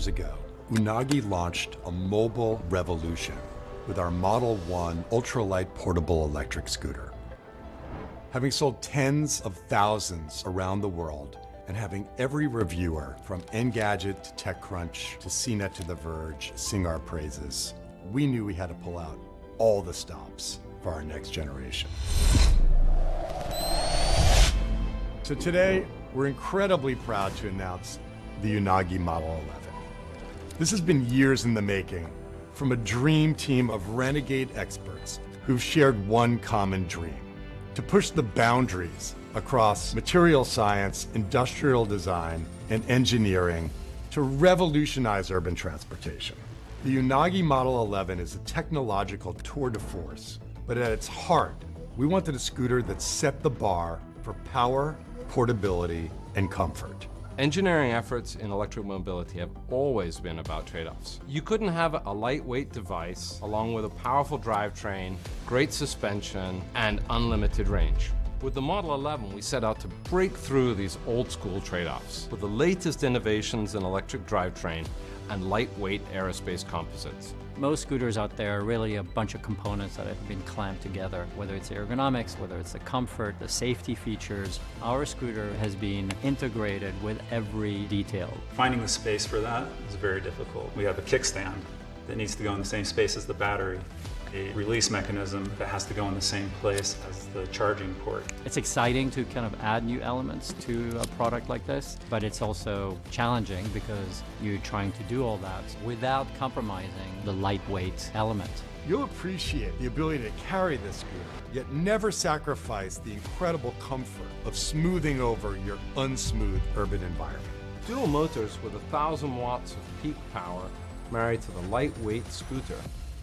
Years ago, Unagi launched a mobile revolution with our Model 1 ultralight portable electric scooter. Having sold tens of thousands around the world and having every reviewer from Engadget to TechCrunch to CNET to The Verge sing our praises, we knew we had to pull out all the stops for our next generation. So today, we're incredibly proud to announce the Unagi Model 11. This has been years in the making from a dream team of renegade experts who've shared one common dream to push the boundaries across material science, industrial design, and engineering to revolutionize urban transportation. The Unagi Model 11 is a technological tour de force, but at its heart, we wanted a scooter that set the bar for power, portability, and comfort. Engineering efforts in electric mobility have always been about trade-offs. You couldn't have a lightweight device along with a powerful drivetrain, great suspension, and unlimited range. With the Model 11, we set out to break through these old-school trade-offs with the latest innovations in electric drivetrain and lightweight aerospace composites. Most scooters out there are really a bunch of components that have been clamped together, whether it's the ergonomics, whether it's the comfort, the safety features. Our scooter has been integrated with every detail. Finding the space for that is very difficult. We have a kickstand that needs to go in the same space as the battery a release mechanism that has to go in the same place as the charging port. It's exciting to kind of add new elements to a product like this, but it's also challenging because you're trying to do all that without compromising the lightweight element. You'll appreciate the ability to carry this scooter, yet never sacrifice the incredible comfort of smoothing over your unsmooth urban environment. Dual motors with a 1,000 watts of peak power married to the lightweight scooter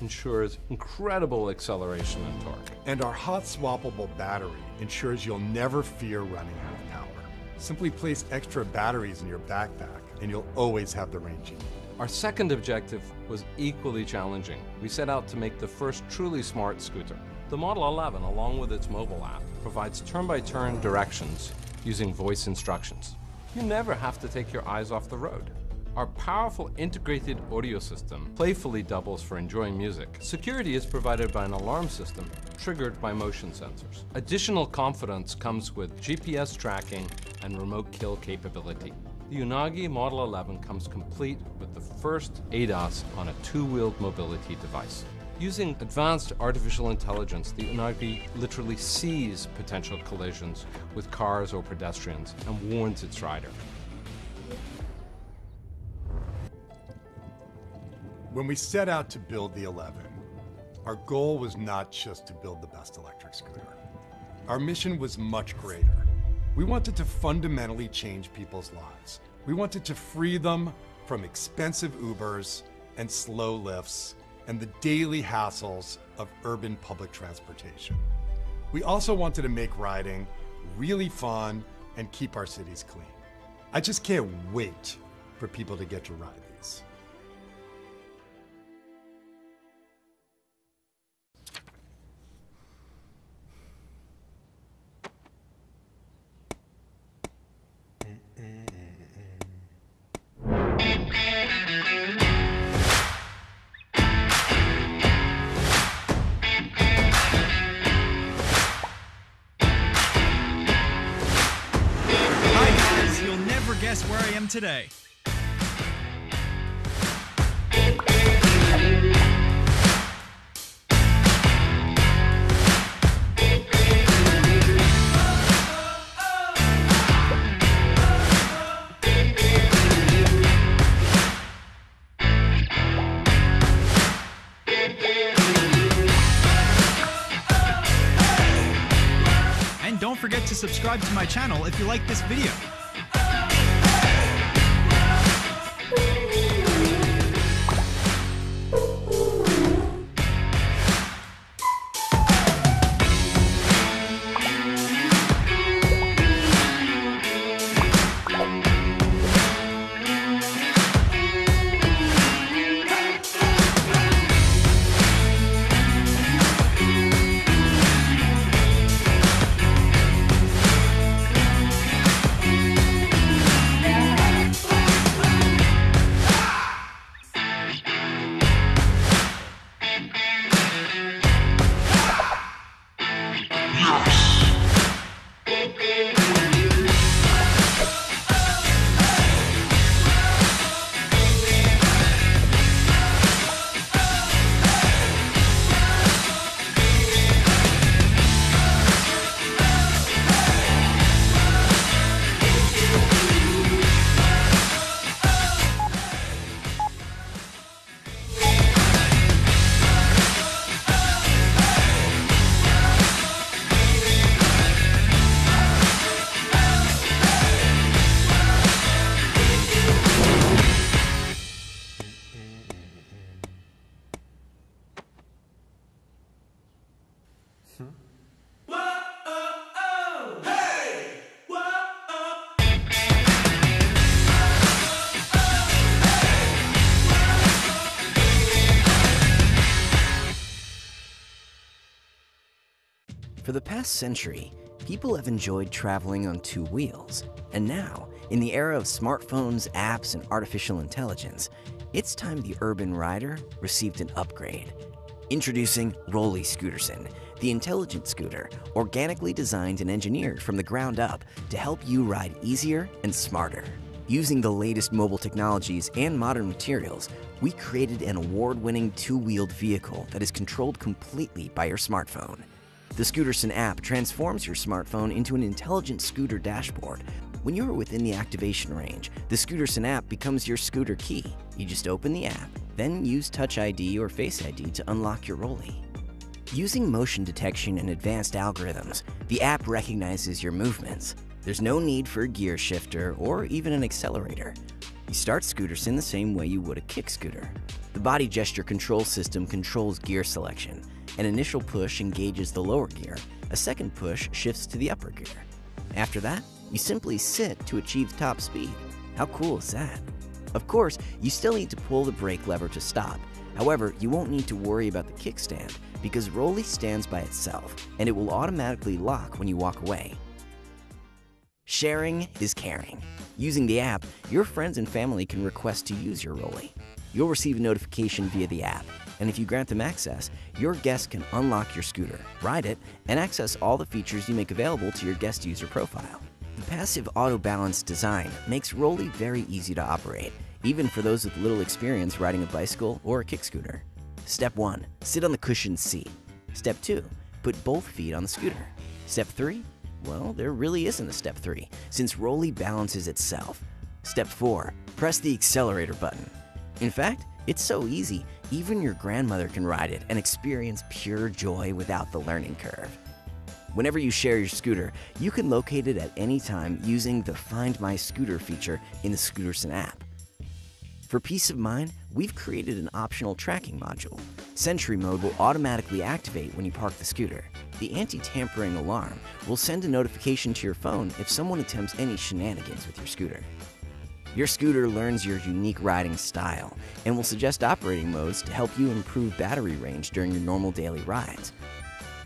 ensures incredible acceleration and torque. And our hot swappable battery ensures you'll never fear running out of power. Simply place extra batteries in your backpack and you'll always have the range you need. Our second objective was equally challenging. We set out to make the first truly smart scooter. The Model 11, along with its mobile app, provides turn-by-turn -turn directions using voice instructions. You never have to take your eyes off the road. Our powerful integrated audio system playfully doubles for enjoying music. Security is provided by an alarm system triggered by motion sensors. Additional confidence comes with GPS tracking and remote kill capability. The Unagi Model 11 comes complete with the first ADAS on a two-wheeled mobility device. Using advanced artificial intelligence, the Unagi literally sees potential collisions with cars or pedestrians and warns its rider. When we set out to build the 11, our goal was not just to build the best electric scooter. Our mission was much greater. We wanted to fundamentally change people's lives. We wanted to free them from expensive Ubers and slow Lyfts and the daily hassles of urban public transportation. We also wanted to make riding really fun and keep our cities clean. I just can't wait for people to get to ride today. And don't forget to subscribe to my channel if you like this video. The past century, people have enjoyed traveling on two wheels. And now, in the era of smartphones, apps, and artificial intelligence, it's time the urban rider received an upgrade. Introducing Rolley Scooterson, the intelligent scooter, organically designed and engineered from the ground up to help you ride easier and smarter. Using the latest mobile technologies and modern materials, we created an award winning two wheeled vehicle that is controlled completely by your smartphone. The Scooterson app transforms your smartphone into an intelligent scooter dashboard. When you are within the activation range, the Scooterson app becomes your scooter key. You just open the app, then use Touch ID or Face ID to unlock your Rolley. Using motion detection and advanced algorithms, the app recognizes your movements. There's no need for a gear shifter or even an accelerator. You start Scooterson the same way you would a kick scooter. The body gesture control system controls gear selection. An initial push engages the lower gear, a second push shifts to the upper gear. After that, you simply sit to achieve top speed. How cool is that? Of course, you still need to pull the brake lever to stop. However, you won't need to worry about the kickstand because Rolley stands by itself and it will automatically lock when you walk away. Sharing is caring. Using the app, your friends and family can request to use your Rolley. You'll receive a notification via the app, and if you grant them access, your guest can unlock your scooter, ride it, and access all the features you make available to your guest user profile. The passive auto balance design makes Rolley very easy to operate, even for those with little experience riding a bicycle or a kick scooter. Step 1. Sit on the cushioned seat. Step 2. Put both feet on the scooter. Step 3. Well, there really isn't a step 3, since Rolley balances itself. Step 4. Press the accelerator button. In fact, it's so easy, even your grandmother can ride it and experience pure joy without the learning curve. Whenever you share your scooter, you can locate it at any time using the Find My Scooter feature in the Scooterson app. For peace of mind, we've created an optional tracking module. Sentry mode will automatically activate when you park the scooter. The anti-tampering alarm will send a notification to your phone if someone attempts any shenanigans with your scooter. Your scooter learns your unique riding style and will suggest operating modes to help you improve battery range during your normal daily rides.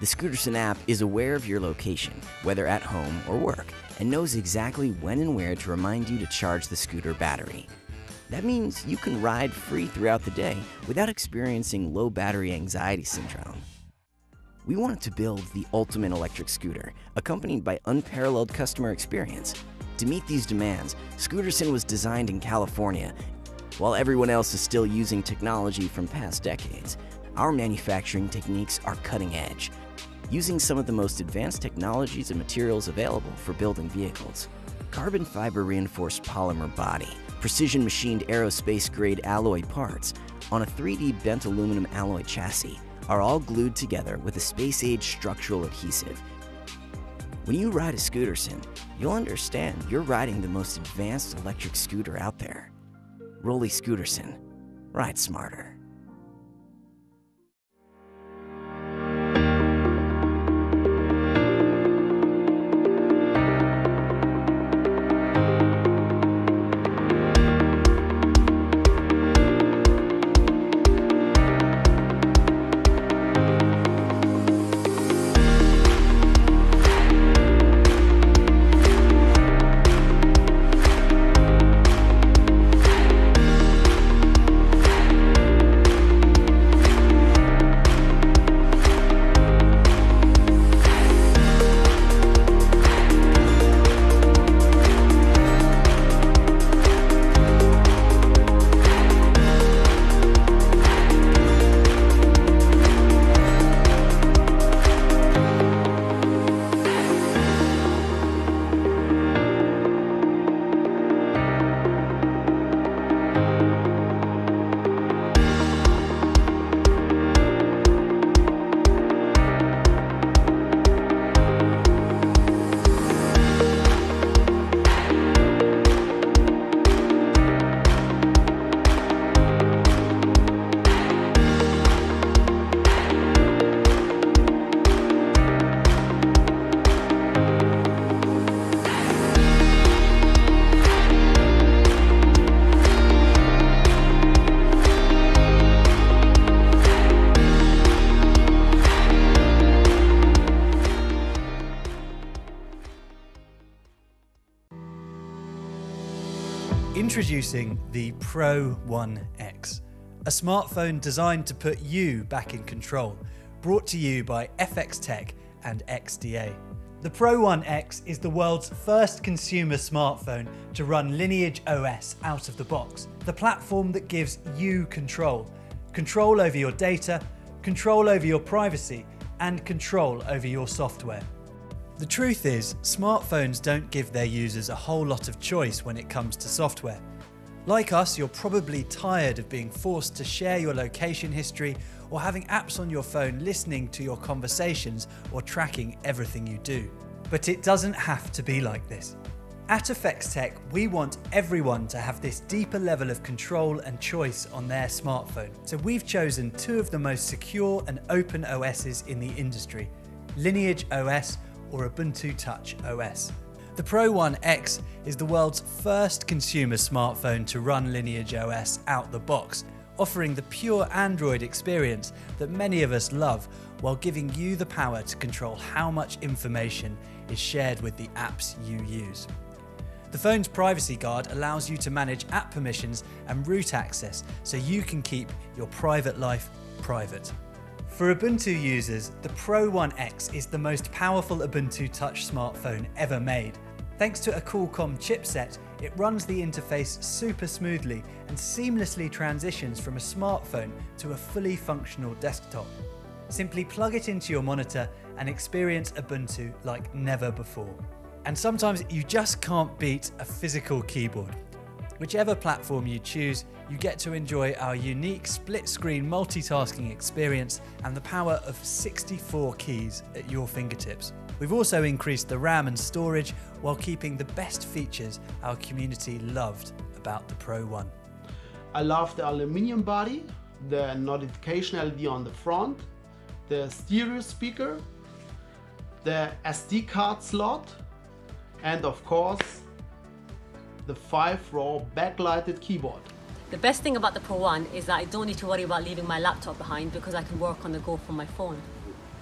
The Scooterson app is aware of your location, whether at home or work, and knows exactly when and where to remind you to charge the scooter battery. That means you can ride free throughout the day without experiencing low battery anxiety syndrome. We wanted to build the ultimate electric scooter, accompanied by unparalleled customer experience. To meet these demands, Scooterson was designed in California. While everyone else is still using technology from past decades, our manufacturing techniques are cutting edge, using some of the most advanced technologies and materials available for building vehicles. Carbon fiber reinforced polymer body, precision machined aerospace grade alloy parts on a 3D bent aluminum alloy chassis are all glued together with a space age structural adhesive. When you ride a Scooterson, you'll understand you're riding the most advanced electric scooter out there. Rolley Scooterson. Ride smarter. Introducing the Pro One X, a smartphone designed to put you back in control, brought to you by FX Tech and XDA. The Pro One X is the world's first consumer smartphone to run Lineage OS out of the box, the platform that gives you control. Control over your data, control over your privacy, and control over your software. The truth is, smartphones don't give their users a whole lot of choice when it comes to software. Like us, you're probably tired of being forced to share your location history or having apps on your phone listening to your conversations or tracking everything you do. But it doesn't have to be like this. At FX Tech, we want everyone to have this deeper level of control and choice on their smartphone. So we've chosen two of the most secure and open OSs in the industry Lineage OS or Ubuntu Touch OS. The Pro One X is the world's first consumer smartphone to run Lineage OS out the box, offering the pure Android experience that many of us love while giving you the power to control how much information is shared with the apps you use. The phone's privacy guard allows you to manage app permissions and root access so you can keep your private life private. For Ubuntu users, the Pro One X is the most powerful Ubuntu Touch smartphone ever made. Thanks to a Qualcomm chipset, it runs the interface super smoothly and seamlessly transitions from a smartphone to a fully functional desktop. Simply plug it into your monitor and experience Ubuntu like never before. And sometimes you just can't beat a physical keyboard. Whichever platform you choose, you get to enjoy our unique split screen multitasking experience and the power of 64 keys at your fingertips. We've also increased the RAM and storage while keeping the best features our community loved about the Pro One. I love the aluminium body, the notification LED on the front, the stereo speaker, the SD card slot, and of course, the 5 raw backlighted keyboard. The best thing about the Pro One is that I don't need to worry about leaving my laptop behind because I can work on the go from my phone.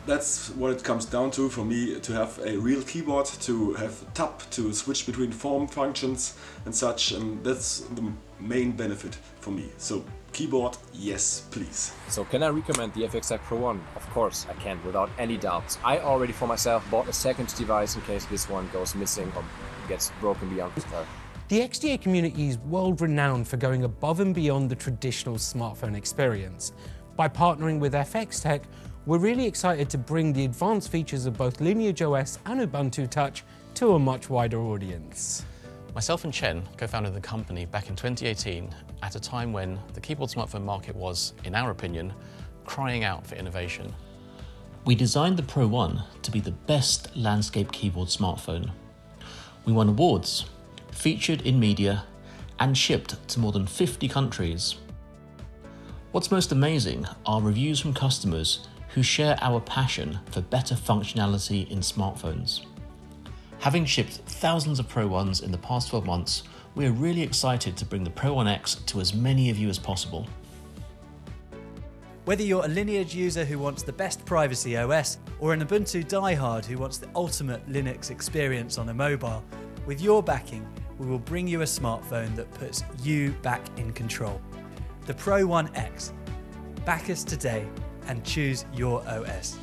That's what it comes down to for me to have a real keyboard, to have tap, to switch between form functions and such, and that's the main benefit for me. So keyboard, yes, please. So can I recommend the FX Tech Pro One? Of course I can, without any doubts. I already for myself bought a second device in case this one goes missing or gets broken beyond repair. The XDA community is world renowned for going above and beyond the traditional smartphone experience. By partnering with FX Tech, we're really excited to bring the advanced features of both Lineage OS and Ubuntu Touch to a much wider audience. Myself and Chen co-founded the company back in 2018 at a time when the keyboard smartphone market was, in our opinion, crying out for innovation. We designed the Pro One to be the best landscape keyboard smartphone. We won awards, featured in media, and shipped to more than 50 countries. What's most amazing are reviews from customers who share our passion for better functionality in smartphones. Having shipped thousands of Pro Ones in the past 12 months, we are really excited to bring the Pro One X to as many of you as possible. Whether you're a Lineage user who wants the best privacy OS, or an Ubuntu diehard who wants the ultimate Linux experience on a mobile, with your backing, we will bring you a smartphone that puts you back in control. The Pro One X. Back us today and choose your OS.